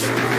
Peace.